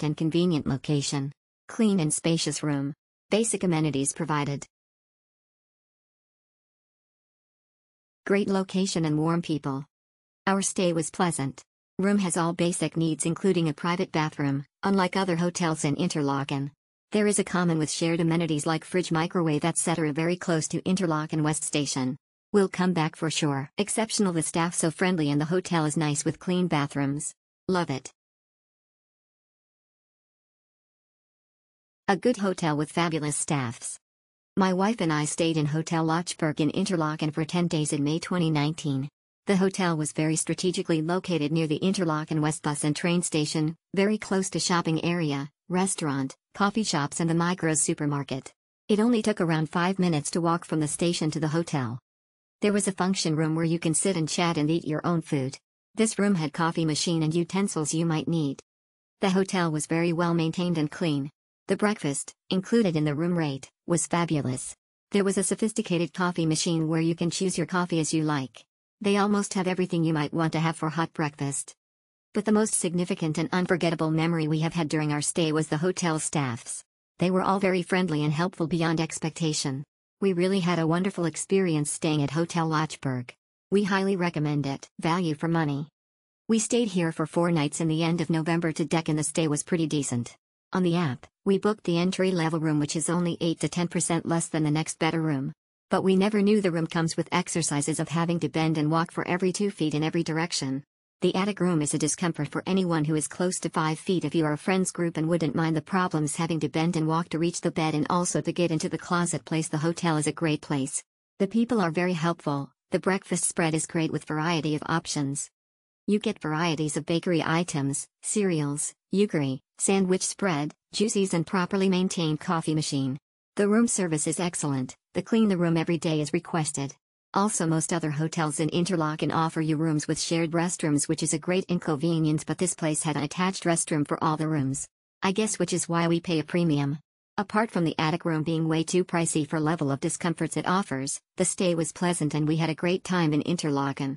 and convenient location. Clean and spacious room. Basic amenities provided. Great location and warm people. Our stay was pleasant. Room has all basic needs including a private bathroom, unlike other hotels in Interlaken. There is a common with shared amenities like fridge microwave etc. very close to Interlaken West Station. We'll come back for sure. Exceptional the staff so friendly and the hotel is nice with clean bathrooms. Love it. A good hotel with fabulous staffs. My wife and I stayed in Hotel Lötschberg in Interlaken for 10 days in May 2019. The hotel was very strategically located near the Interlaken West bus and train station, very close to shopping area, restaurant, coffee shops and the Migros supermarket. It only took around 5 minutes to walk from the station to the hotel. There was a function room where you can sit and chat and eat your own food. This room had coffee machine and utensils you might need. The hotel was very well maintained and clean. The breakfast, included in the room rate, was fabulous. There was a sophisticated coffee machine where you can choose your coffee as you like. They almost have everything you might want to have for hot breakfast. But the most significant and unforgettable memory we have had during our stay was the hotel staffs. They were all very friendly and helpful beyond expectation. We really had a wonderful experience staying at Hotel Lötschberg. We highly recommend it. Value for money. We stayed here for four nights in the end of November to deck and the stay was pretty decent. On the app, we booked the entry-level room which is only 8 to 10% less than the next better room. But we never knew the room comes with exercises of having to bend and walk for every 2 feet in every direction. The attic room is a discomfort for anyone who is close to 5 feet if you are a friends group and wouldn't mind the problems having to bend and walk to reach the bed and also to get into the closet place the hotel is a great place. The people are very helpful, the breakfast spread is great with variety of options. You get varieties of bakery items, cereals, Ukri, sandwich spread, juices and properly maintained coffee machine. The room service is excellent, the clean the room every day is requested. Also most other hotels in Interlaken offer you rooms with shared restrooms which is a great inconvenience but this place had an attached restroom for all the rooms. I guess which is why we pay a premium. Apart from the attic room being way too pricey for level of discomforts it offers, the stay was pleasant and we had a great time in Interlaken.